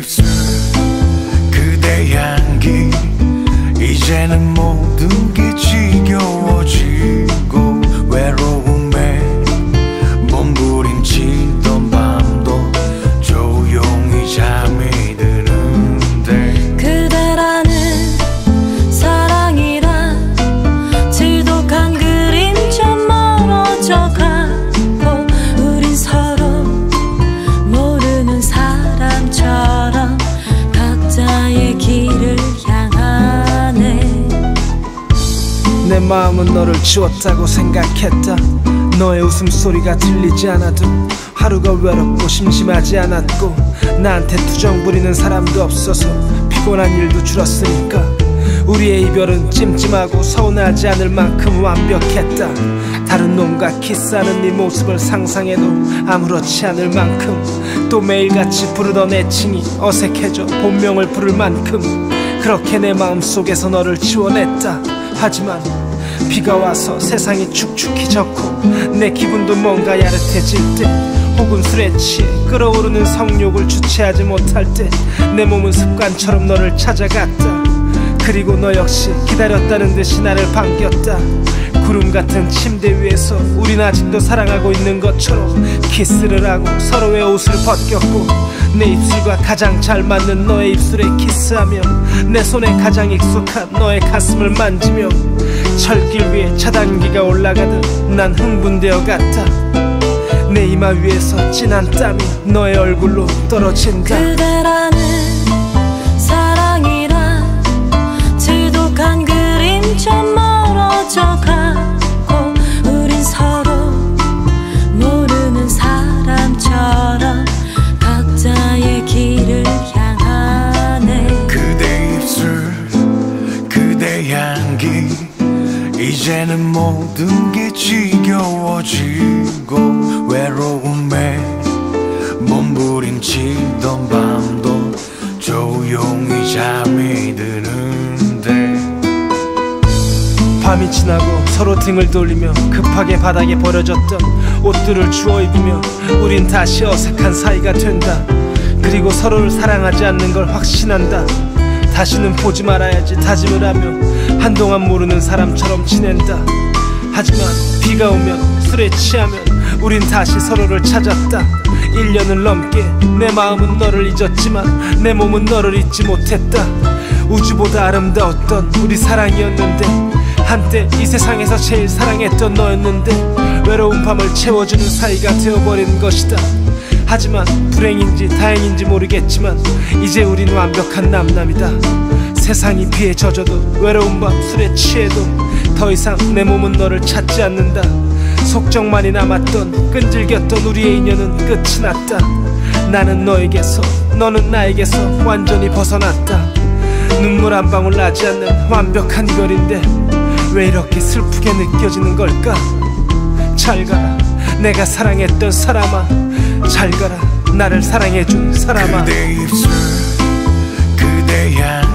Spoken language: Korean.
입술 그대 향기 이제는 모든 게 지. 마음은 너를 지웠다고 생각했다. 너의 웃음소리가 들리지 않아도 하루가 외롭고 심심하지 않았고 나한테 투정 부리는 사람도 없어서 피곤한 일도 줄었으니까 우리의 이별은 찜찜하고 서운하지 않을 만큼 완벽했다. 다른 놈과 키스하는 네 모습을 상상해도 아무렇지 않을 만큼 또 매일같이 부르던 애칭이 어색해져 본명을 부를 만큼 그렇게 내 마음속에서 너를 지워냈다. 하지만 비가 와서 세상이 축축히 젖고 내 기분도 뭔가 야릇해질 때 혹은 술에 취해 끓어오르는 성욕을 주체하지 못할 때내 몸은 습관처럼 너를 찾아갔다 그리고 너 역시 기다렸다는 듯이 나를 반겼다. 구름 같은 침대 위에서 우린 아직도 사랑하고 있는 것처럼 키스를 하고 서로의 옷을 벗겼고 내 입술과 가장 잘 맞는 너의 입술에 키스하며 내 손에 가장 익숙한 너의 가슴을 만지며 철길 위에 차단기가 올라가듯 난 흥분되어 갔다. 내 이마 위에서 진한 땀이 너의 얼굴로 떨어진다. 그대라는 향기. 이제는 모든 게 지겨워지고 외로움에 몸부림치던 밤도 조용히 잠이 드는데. 밤이 지나고 서로 등을 돌리며 급하게 바닥에 버려졌던 옷들을 주워 입으며 우린 다시 어색한 사이가 된다. 그리고 서로를 사랑하지 않는 걸 확신한다 다시는 보지 말아야지 다짐을 하며 한동안 모르는 사람처럼 지낸다. 하지만 비가 오면 술에 취하면 우린 다시 서로를 찾았다. 1년을 넘게 내 마음은 너를 잊었지만 내 몸은 너를 잊지 못했다. 우주보다 아름다웠던 우리 사랑이었는데 한때 이 세상에서 제일 사랑했던 너였는데 외로운 밤을 채워주는 사이가 되어버린 것이다 하지만 불행인지 다행인지 모르겠지만 이제 우린 완벽한 남남이다. 세상이 비에 젖어도 외로운 밤 술에 취해도 더 이상 내 몸은 너를 찾지 않는다. 속정만이 남았던 끈질겼던 우리의 인연은 끝이 났다. 나는 너에게서 너는 나에게서 완전히 벗어났다. 눈물 한 방울 나지 않는 완벽한 이별인데 왜 이렇게 슬프게 느껴지는 걸까? 잘 가라 내가 사랑했던 사람아 잘 가라. 나를 사랑해준 사람아. 그대 입술 그대 향